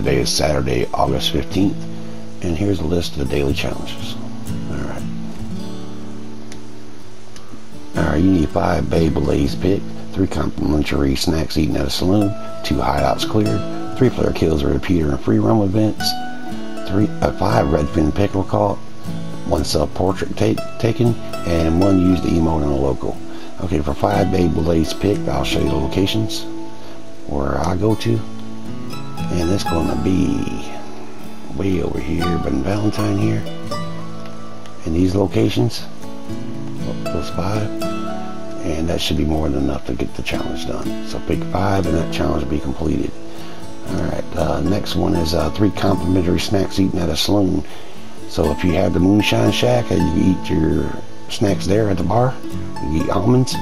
Today is Saturday, August 15th, and here's a list of the daily challenges. Alright. Alright, you need five Bay Boletes pick, three complimentary snacks eaten at a saloon, two hideouts cleared, three player kills a repeater and free roam events, three, uh, five redfin pickerel caught, one self-portrait take, taken, and one used emote on a local. Okay, for five Bay Boletes pick, I'll show you the locations where I go to and it's gonna be way over here but in Valentine here. In these locations those five and that should be more than enough to get the challenge done. So pick five and that challenge will be completed. Alright uh, next one is uh, three complimentary snacks eaten at a saloon. So if you have the moonshine shack and you eat your snacks there at the bar you eat almonds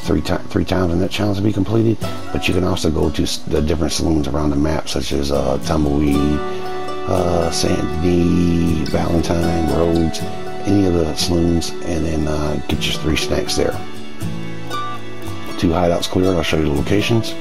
three, three times and that challenge will be completed. But you can also go to the different saloons around the map, such as uh, Tumbleweed, uh, Sandy, Valentine, Rhodes, any of the saloons, and then uh, get your three snacks there. Two hideouts cleared. I'll show you the locations.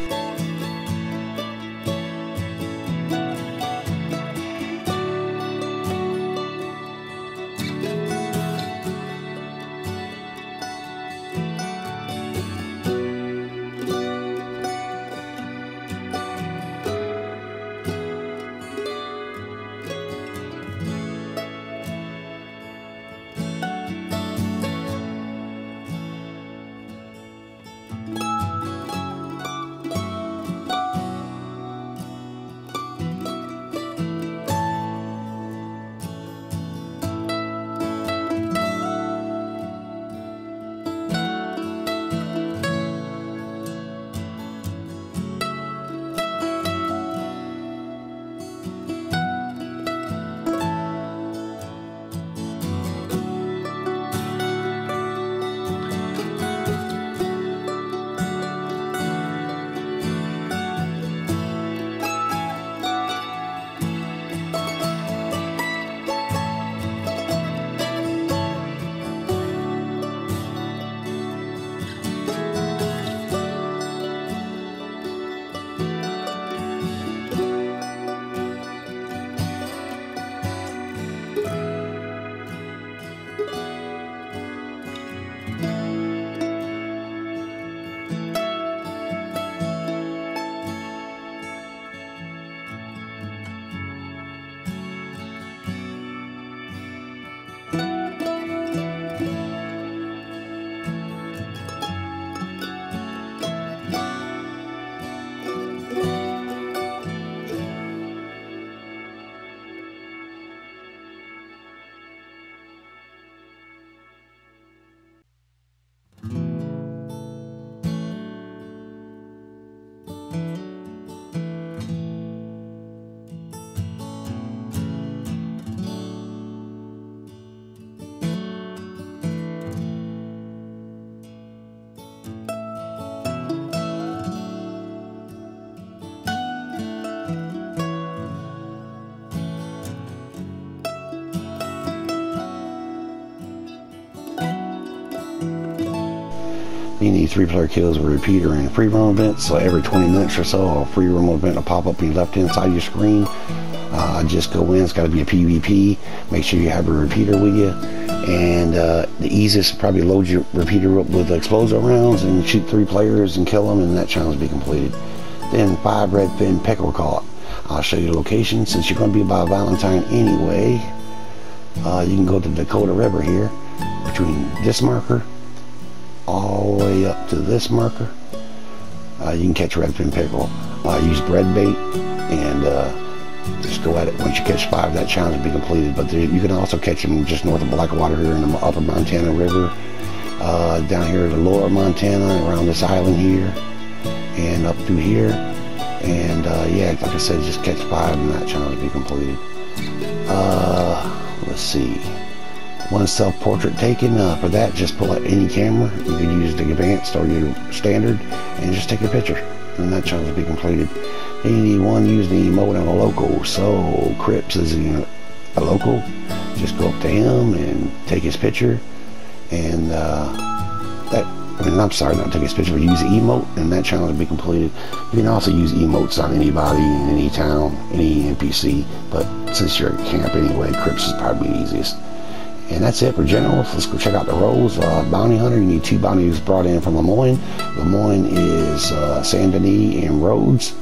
You need three player kills with a repeater and a free roam event, So every 20 minutes or so, a free roam event will pop up on your left hand side of your screen. Uh, just go in. It's got to be a PvP. Make sure you have a repeater with you. And uh, the easiest probably load your repeater up with explosive rounds and shoot three players and kill them, and that challenge will be completed. Then five redfin pickerel caught. I'll show you the location. Since you're going to be by Valentine anyway, uh, you can go to the Dakota River here between this marker all the way up to this marker. Uh, you can catch redfin pickerel. Uh, use bread bait and uh, just go at it. Once you catch five, that challenge will be completed. But there, you can also catch them just north of Blackwater here in the upper Montana River. Uh, down here in the lower Montana, around this island here, and up through here. And uh, yeah, like I said, just catch five and that challenge will be completed. Uh, let's see one self-portrait taken. Uh, for that, just pull out any camera. You can use the advanced or your standard and just take a picture. And that challenge will be completed. Then you need one using the emote on a local. So Cripps is a, a local. Just go up to him and take his picture. And uh, that I mean, I'm sorry, not take a picture, but use emote, and that challenge will be completed. You can also use emotes on anybody in any town, any NPC, but since you're at camp anyway, Cripps is probably the easiest. And that's it for generals. Let's go check out the roles. Uh, bounty hunter, you need two bounties brought in from Lemoyne. Lemoyne is uh, Saint Denis and Rhodes.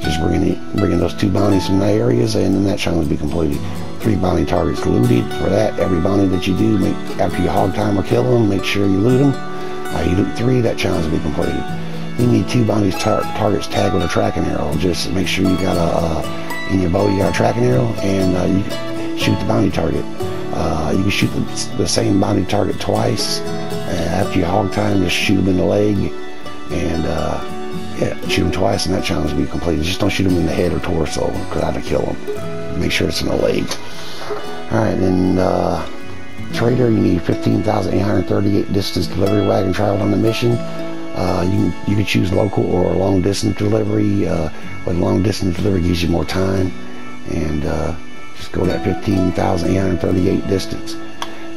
Just bringing bringing those two bounties from the areas, and then that challenge will be completed. Three bounty targets looted. For that, every bounty that you do, make after you hog time or kill them, make sure you loot them. Uh, you loot three, that challenge will be completed. You need two bounties tar targets tagged with a tracking arrow. Just make sure you got a uh, in your bow you got a tracking arrow, and uh, you shoot the bounty target. Uh, you can shoot the, the, same bounty target twice. Uh, after you hog time, just shoot them in the leg, and uh, yeah, shoot them twice, and that challenge will be completed. Just don't shoot them in the head or torso, because that'll kill them. Make sure it's in the leg. All right, and uh, trader, you need 15,838 distance delivery wagon traveled on the mission. Uh, you can you can choose local or long distance delivery. Uh, but long distance delivery gives you more time, and uh, just go that 15,838 distance.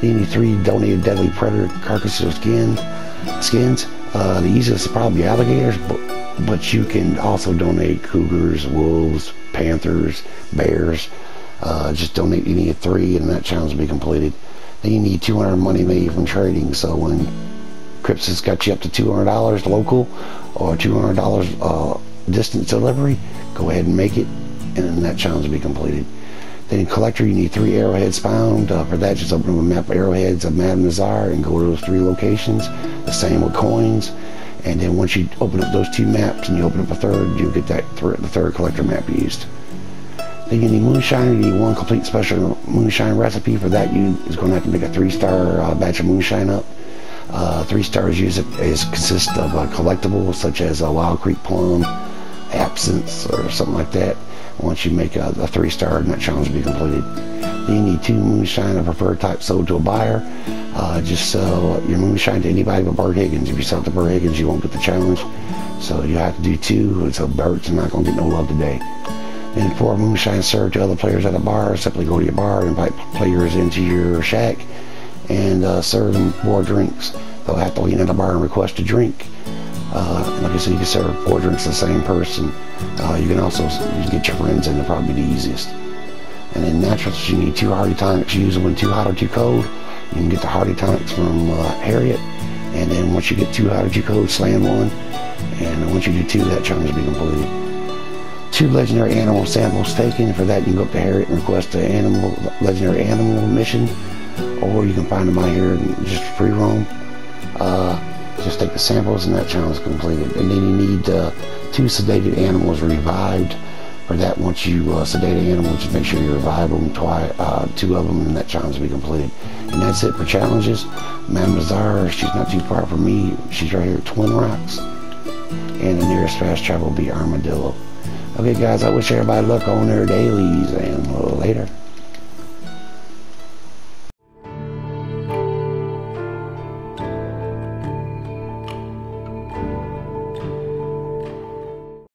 Any three donated deadly predator carcasses skin, skins. Uh, the easiest is probably alligators, but, but you can also donate cougars, wolves, panthers, bears. Uh, just donate any of three, and that challenge will be completed. Then you need 200 money made from trading. So when Cripps has got you up to $200 local or $200 uh, distance delivery, go ahead and make it, and then that challenge will be completed. Then in collector, you need three arrowheads found. Uh, for that, just open up a map of arrowheads of Madam Nazar and go to those three locations. The same with coins. And then once you open up those two maps and you open up a third, you'll get that th the third collector map used. Then you need moonshine. You need one complete special moonshine recipe. For that, you is going to have to make a three-star uh, batch of moonshine up. Uh, three stars use it is consist of uh, collectibles such as a Wild Creek plum, absinthe, or something like that once you make a, a three star and that challenge will be completed. Then you need two moonshine of preferred type sold to a buyer. Uh, just sell your moonshine to anybody but Bert Higgins. If you sell to Bert Higgins, you won't get the challenge. So you have to do two, so Bert's not going to get no love today. And for moonshine served to other players at a bar, simply go to your bar, and invite players into your shack, and uh, serve them four drinks. They'll have to lean at the bar and request a drink. Uh, like I said, you can serve four drinks to the same person. Uh, you can also you can get your friends in, they're probably the easiest. And then naturals, you need two hardy tonics. You use when too hot or too cold. You can get the hardy tonics from uh, Harriet. And then once you get too hot or too cold, slam one. And once you do two, that challenge will be completed. Two legendary animal samples taken. For that, you can go up to Harriet and request an animal legendary animal mission. Or you can find them out here and just free roam. Uh, just take the samples and that challenge is completed. And then you need uh, two sedated animals revived. For that, once you uh, sedate an animal, just make sure you revive them, twice, uh, two of them, and that challenge will be completed. And that's it for challenges. Madam Nazar, she's not too far from me. She's right here at Twin Rocks. And the nearest fast travel will be Armadillo. Okay, guys, I wish everybody luck on their dailies, and later.